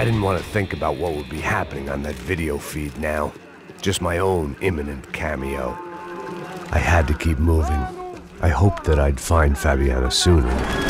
I didn't want to think about what would be happening on that video feed now. Just my own imminent cameo. I had to keep moving. I hoped that I'd find Fabiana sooner.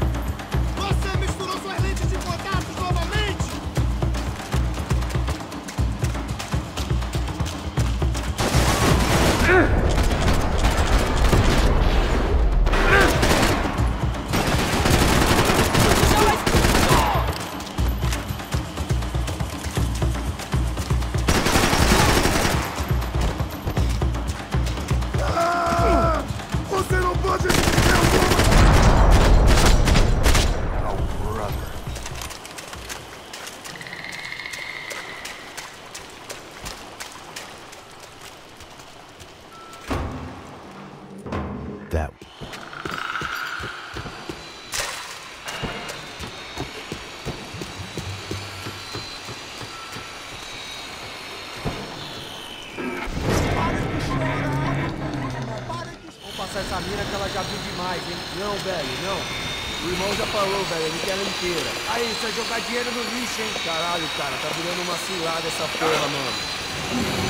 That essa mina que ela já viu demais, hein? Não, velho, não. O irmão já falou, velho, ele quer ela inteira. Aí, é jogar dinheiro no lixo, hein? Caralho, cara, tá virando uma cilada essa porra, mano.